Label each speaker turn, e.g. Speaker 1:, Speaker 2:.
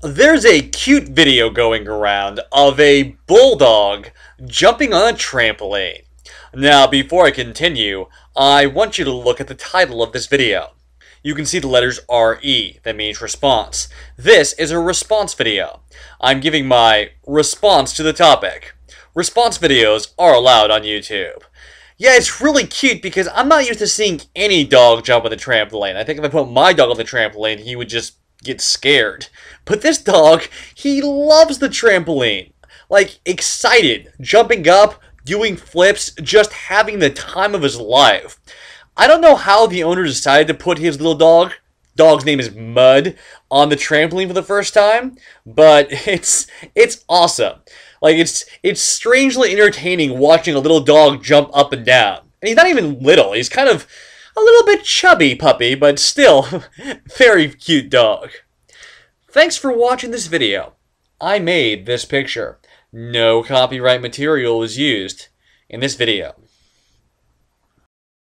Speaker 1: There's a cute video going around of a bulldog jumping on a trampoline. Now, before I continue, I want you to look at the title of this video. You can see the letters RE, that means response. This is a response video. I'm giving my response to the topic. Response videos are allowed on YouTube. Yeah, it's really cute because I'm not used to seeing any dog jump on the trampoline. I think if I put my dog on the trampoline, he would just get scared. But this dog, he loves the trampoline. Like, excited, jumping up, doing flips, just having the time of his life. I don't know how the owner decided to put his little dog, dog's name is Mud, on the trampoline for the first time, but it's it's awesome. Like it's it's strangely entertaining watching a little dog jump up and down. And he's not even little. He's kind of a little bit chubby puppy, but still, very cute dog. Thanks for watching this video. I made this picture. No copyright material was used in this video.